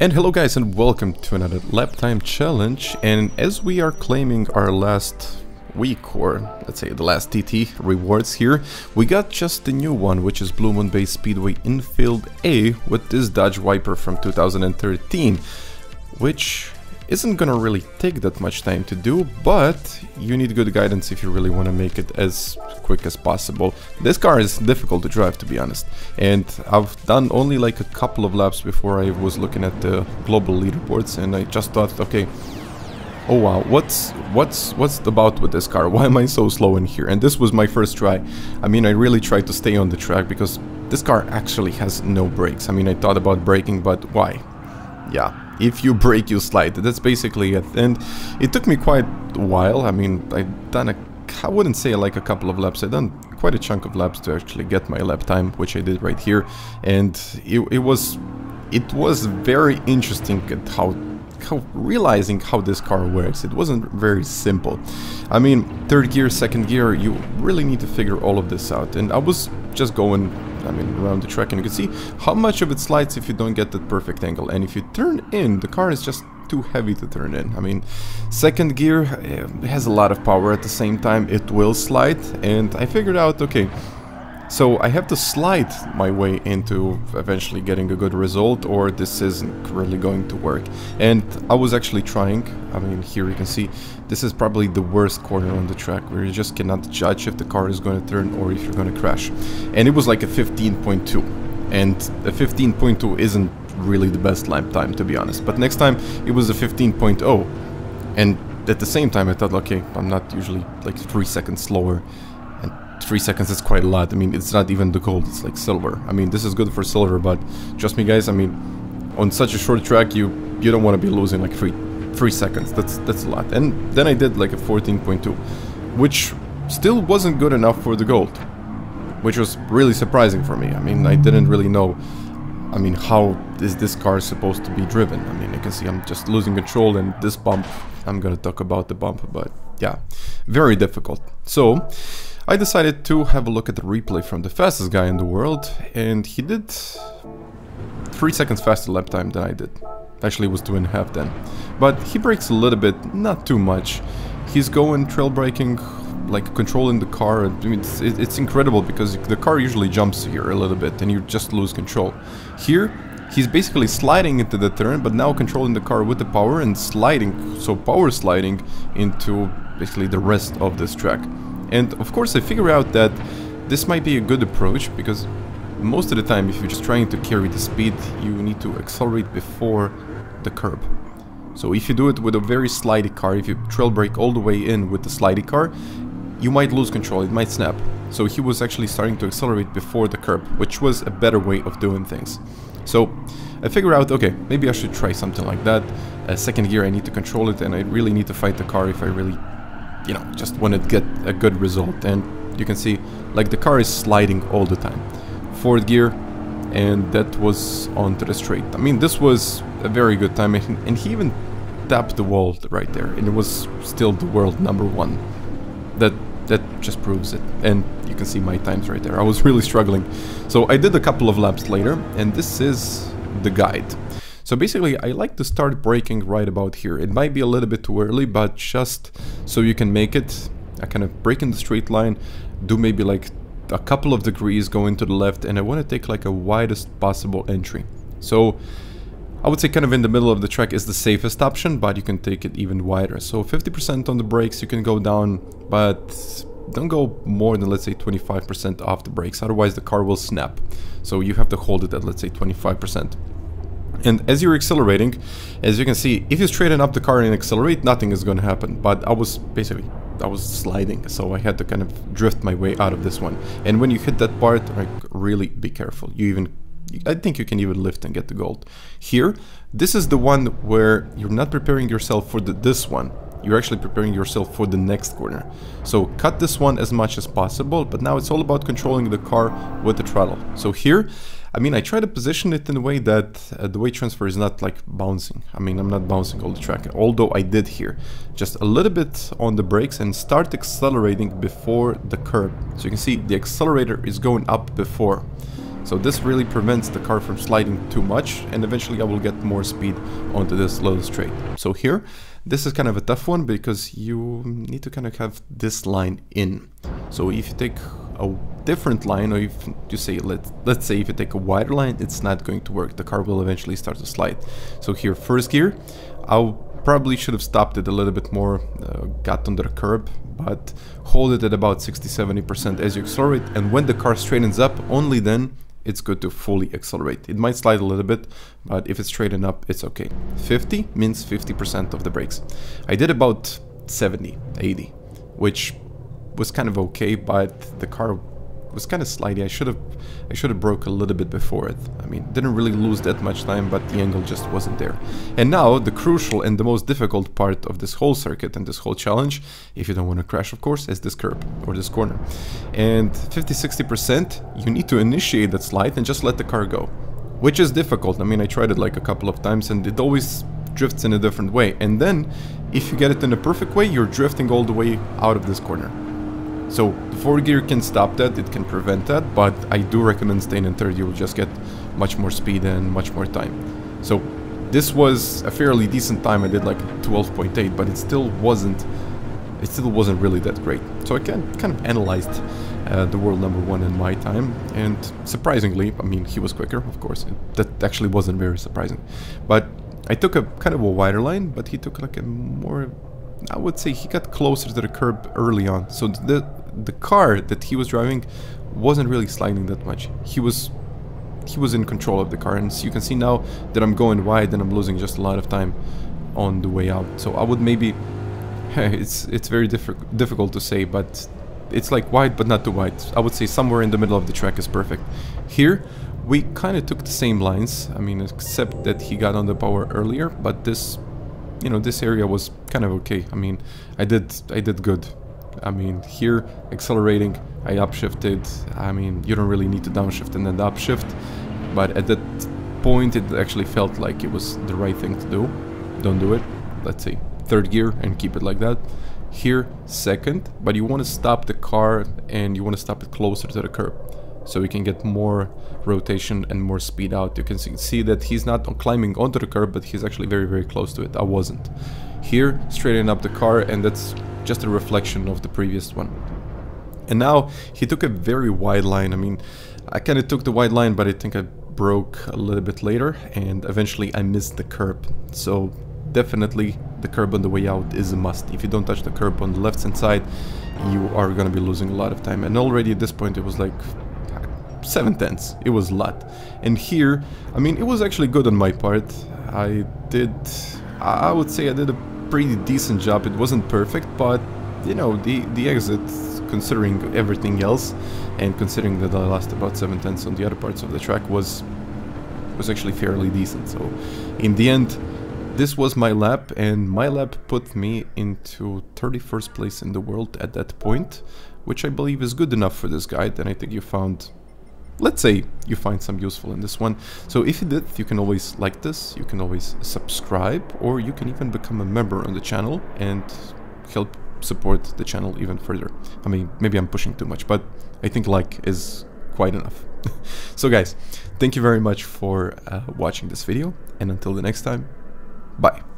And hello guys and welcome to another lap time challenge. And as we are claiming our last week or let's say the last TT rewards here we got just the new one which is Blue Moon Bay Speedway Infield A with this Dodge Viper from 2013 which isn't gonna really take that much time to do, but you need good guidance if you really want to make it as quick as possible. This car is difficult to drive, to be honest, and I've done only like a couple of laps before I was looking at the global leaderboards, and I just thought, okay, oh wow, what's what's what's about with this car? Why am I so slow in here? And this was my first try. I mean, I really tried to stay on the track because this car actually has no brakes. I mean, I thought about braking, but why? Yeah, if you brake you slide. That's basically it. And it took me quite a while. I mean, I done a, I wouldn't say like a couple of laps. I done quite a chunk of laps to actually get my lap time, which I did right here. And it, it was, it was very interesting at how how, realizing how this car works. It wasn't very simple. I mean, third gear, second gear, you really need to figure all of this out. And I was just going I mean, around the track, and you can see how much of it slides if you don't get that perfect angle. And if you turn in, the car is just too heavy to turn in. I mean, second gear eh, has a lot of power at the same time, it will slide, and I figured out, okay, so I have to slide my way into eventually getting a good result or this isn't really going to work. And I was actually trying, I mean here you can see this is probably the worst corner on the track where you just cannot judge if the car is going to turn or if you're going to crash. And it was like a 15.2 and a 15.2 isn't really the best lap time to be honest. But next time it was a 15.0 and at the same time I thought okay I'm not usually like 3 seconds slower three seconds is quite a lot. I mean, it's not even the gold, it's like silver. I mean, this is good for silver, but trust me guys, I mean, on such a short track, you you don't want to be losing like three three seconds. That's that's a lot. And then I did like a 14.2, which still wasn't good enough for the gold, which was really surprising for me. I mean, I didn't really know. I mean, how is this car supposed to be driven? I mean, you can see I'm just losing control and this bump, I'm gonna talk about the bump, but yeah, very difficult. So, I decided to have a look at the replay from the fastest guy in the world, and he did 3 seconds faster lap time than I did. Actually, it was two and a half then. But he brakes a little bit, not too much. He's going trail braking, like controlling the car. I mean, it's, it's incredible because the car usually jumps here a little bit and you just lose control. Here, he's basically sliding into the turn, but now controlling the car with the power and sliding, so power sliding into basically the rest of this track. And of course I figure out that this might be a good approach because most of the time if you're just trying to carry the speed you need to accelerate before the curb. So if you do it with a very slidey car, if you trail brake all the way in with the slidey car, you might lose control, it might snap. So he was actually starting to accelerate before the curb, which was a better way of doing things. So I figure out, okay, maybe I should try something like that. A second gear I need to control it and I really need to fight the car if I really you know, just want to get a good result. And you can see, like the car is sliding all the time. Fourth gear, and that was onto the straight. I mean, this was a very good time, and he even tapped the wall right there, and it was still the world number one. That that just proves it. And you can see my times right there. I was really struggling. So I did a couple of laps later, and this is the guide. So basically, I like to start braking right about here. It might be a little bit too early, but just so you can make it, I kind of brake in the straight line, do maybe like a couple of degrees going to the left, and I want to take like a widest possible entry. So I would say kind of in the middle of the track is the safest option, but you can take it even wider. So 50% on the brakes, you can go down, but don't go more than let's say 25% off the brakes, otherwise the car will snap. So you have to hold it at let's say 25%. And as you're accelerating, as you can see, if you straighten up the car and accelerate, nothing is going to happen. But I was basically, I was sliding, so I had to kind of drift my way out of this one. And when you hit that part, like, really be careful. You even, I think you can even lift and get the gold. Here, this is the one where you're not preparing yourself for the, this one. You're actually preparing yourself for the next corner. So cut this one as much as possible, but now it's all about controlling the car with the throttle. So here, I mean, I try to position it in a way that uh, the weight transfer is not like bouncing. I mean, I'm not bouncing all the track, although I did here. Just a little bit on the brakes and start accelerating before the curb. So you can see the accelerator is going up before. So this really prevents the car from sliding too much and eventually I will get more speed onto this little straight. So here, this is kind of a tough one because you need to kind of have this line in. So if you take a different line or if you say let let's say if you take a wider line it's not going to work. The car will eventually start to slide. So here first gear I'll probably should have stopped it a little bit more uh, got under the curb but hold it at about 60-70% as you accelerate. And when the car straightens up only then it's good to fully accelerate. It might slide a little bit, but if it's straightened up, it's okay. 50 means 50% of the brakes. I did about 70, 80, which was kind of okay, but the car was kind of slidey. I should have I should have broke a little bit before it. I mean, didn't really lose that much time, but the angle just wasn't there. And now, the crucial and the most difficult part of this whole circuit and this whole challenge, if you don't want to crash, of course, is this curb or this corner. And 50-60%, you need to initiate that slide and just let the car go. Which is difficult. I mean, I tried it like a couple of times and it always drifts in a different way. And then, if you get it in a perfect way, you're drifting all the way out of this corner. So the fourth gear can stop that, it can prevent that, but I do recommend staying in third, you'll just get much more speed and much more time. So this was a fairly decent time, I did like 12.8, but it still wasn't it still wasn't really that great. So I kind of analyzed uh, the world number one in my time, and surprisingly, I mean, he was quicker, of course, it, that actually wasn't very surprising. But I took a kind of a wider line, but he took like a more I would say he got closer to the curb early on. So the the car that he was driving wasn't really sliding that much. He was he was in control of the car and so you can see now that I'm going wide and I'm losing just a lot of time on the way out. So I would maybe it's it's very diff difficult to say but it's like wide but not too wide. I would say somewhere in the middle of the track is perfect. Here we kind of took the same lines. I mean except that he got on the power earlier but this you know this area was kind of okay. I mean I did I did good. I mean, here, accelerating, I upshifted. I mean, you don't really need to downshift and then upshift. But at that point, it actually felt like it was the right thing to do. Don't do it. Let's say third gear and keep it like that. Here, second, but you want to stop the car and you want to stop it closer to the curb. So you can get more rotation and more speed out. You can see, see that he's not climbing onto the curb, but he's actually very, very close to it. I wasn't. Here, straighten up the car and that's just a reflection of the previous one. And now he took a very wide line. I mean, I kind of took the wide line, but I think I broke a little bit later and eventually I missed the curb. So definitely the curb on the way out is a must. If you don't touch the curb on the left hand side, you are going to be losing a lot of time. And already at this point it was like 7 tenths. It was a lot. And here, I mean, it was actually good on my part. I did, I would say I did a pretty decent job. It wasn't perfect, but you know, the, the exit, considering everything else, and considering that I lost about 7 tenths on the other parts of the track, was was actually fairly decent. So, in the end, this was my lap, and my lap put me into 31st place in the world at that point, which I believe is good enough for this guide, and I think you found let's say you find some useful in this one. So if you did, you can always like this, you can always subscribe, or you can even become a member on the channel and help support the channel even further. I mean, maybe I'm pushing too much, but I think like is quite enough. so guys, thank you very much for uh, watching this video, and until the next time, bye.